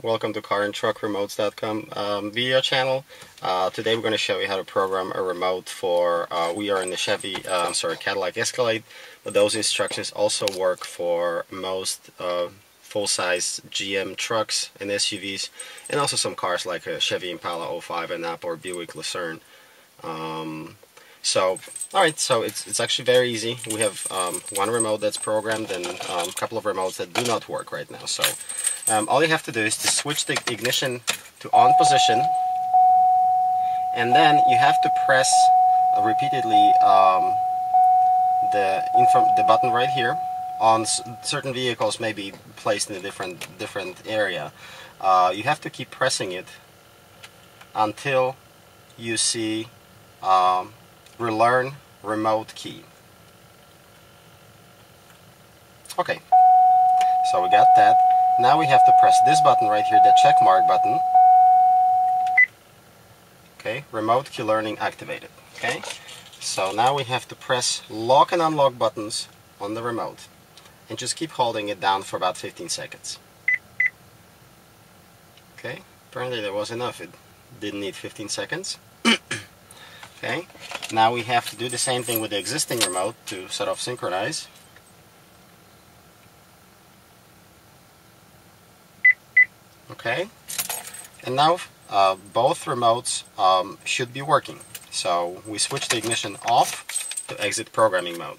Welcome to carandtruckremotes.com um, video channel. Uh, today we're going to show you how to program a remote for, uh, we are in the Chevy, uh, I'm sorry, Cadillac Escalade, but those instructions also work for most uh, full-size GM trucks and SUVs, and also some cars like a Chevy Impala 05 and up or Buick Lucerne. Um, so, alright, so it's, it's actually very easy. We have um, one remote that's programmed and um, a couple of remotes that do not work right now. So, um, all you have to do is to switch the ignition to on position, and then you have to press repeatedly um, the, the button right here. On certain vehicles may be placed in a different, different area. Uh, you have to keep pressing it until you see um, relearn remote key. Okay, so we got that. Now we have to press this button right here, the check mark button. Okay, remote key learning activated. Okay, so now we have to press lock and unlock buttons on the remote and just keep holding it down for about 15 seconds. Okay, apparently that was enough. It didn't need 15 seconds. Okay, now we have to do the same thing with the existing remote to set off synchronize. Okay, and now uh, both remotes um, should be working. So we switch the ignition off to exit programming mode.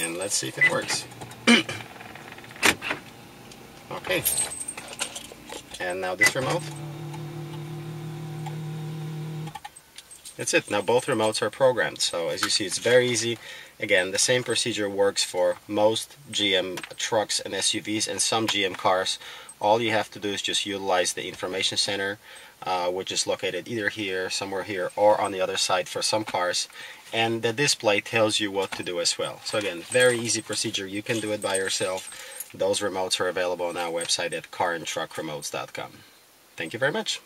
And let's see if it works. okay, and now this remote. That's it. Now both remotes are programmed. So as you see, it's very easy. Again, the same procedure works for most GM trucks and SUVs and some GM cars. All you have to do is just utilize the information center, uh, which is located either here, somewhere here, or on the other side for some cars. And the display tells you what to do as well. So again, very easy procedure. You can do it by yourself. Those remotes are available on our website at carandtruckremotes.com. Thank you very much.